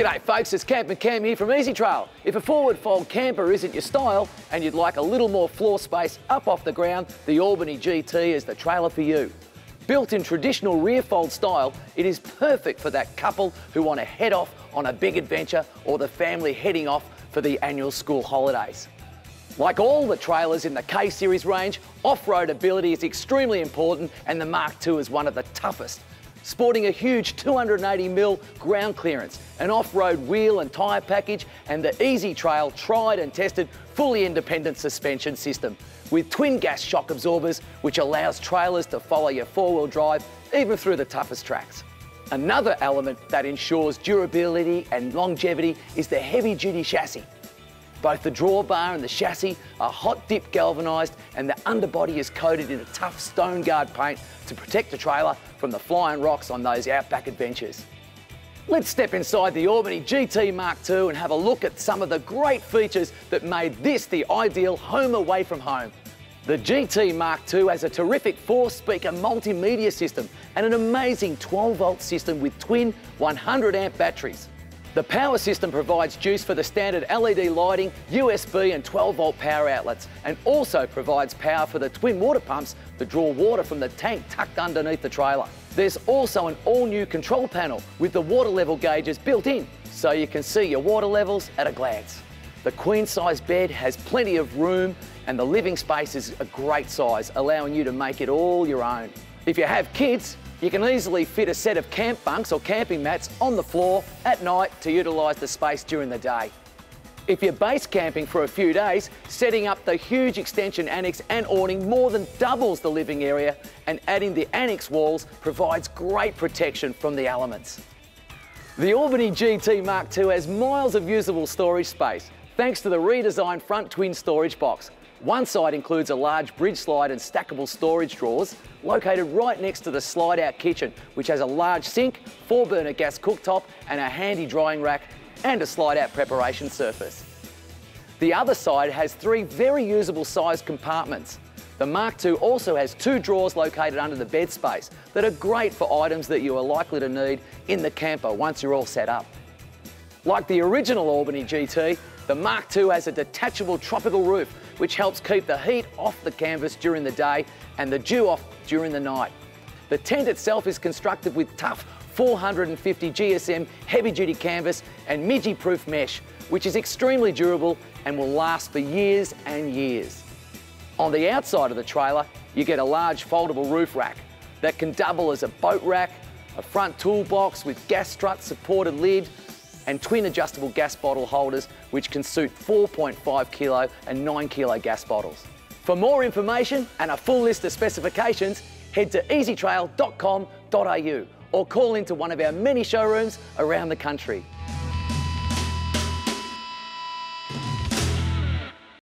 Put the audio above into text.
G'day folks, it's Camper Cam here from Ezytrail. If a forward fold camper isn't your style and you'd like a little more floor space up off the ground, the Albany GT is the trailer for you. Built in traditional rear fold style, it is perfect for that couple who want to head off on a big adventure or the family heading off for the annual school holidays. Like all the trailers in the K Series range, off-road ability is extremely important and the Mark II is one of the toughest. Sporting a huge 280mm ground clearance, an off-road wheel and tyre package and the Ezytrail tried and tested fully independent suspension system with twin gas shock absorbers which allows trailers to follow your four-wheel drive even through the toughest tracks. Another element that ensures durability and longevity is the heavy-duty chassis. Both the drawbar and the chassis are hot dip galvanised and the underbody is coated in a tough stone guard paint to protect the trailer from the flying rocks on those outback adventures. Let's step inside the Albany GT Mark II and have a look at some of the great features that made this the ideal home away from home. The GT Mark II has a terrific four-speaker multimedia system and an amazing 12-volt system with twin 100 amp batteries. The power system provides juice for the standard LED lighting, USB and 12 volt power outlets and also provides power for the twin water pumps that draw water from the tank tucked underneath the trailer. There's also an all new control panel with the water level gauges built in so you can see your water levels at a glance. The queen size bed has plenty of room and the living space is a great size allowing you to make it all your own. If you have kids, you can easily fit a set of camp bunks or camping mats on the floor at night to utilise the space during the day. If you're base camping for a few days, setting up the huge extension annex and awning more than doubles the living area and adding the annex walls provides great protection from the elements. The Albany GT Mark II has miles of usable storage space thanks to the redesigned front twin storage box one side includes a large fridge slide and stackable storage drawers located right next to the slide out kitchen, which has a large sink, four burner gas cooktop and a handy drying rack and a slide out preparation surface. The other side has three very usable sized compartments. The Mark II also has two drawers located under the bed space that are great for items that you are likely to need in the camper once you're all set up. Like the original Albany GT, the Mark II has a detachable tropical roof which helps keep the heat off the canvas during the day and the dew off during the night. The tent itself is constructed with tough 450 GSM heavy duty canvas and midgie proof mesh, which is extremely durable and will last for years and years. On the outside of the trailer, you get a large foldable roof rack that can double as a boat rack, a front toolbox with gas strut supported lid, and twin adjustable gas bottle holders which can suit 4.5 kilo and 9 kilo gas bottles. For more information and a full list of specifications, head to ezytrail.com.au or call into one of our many showrooms around the country.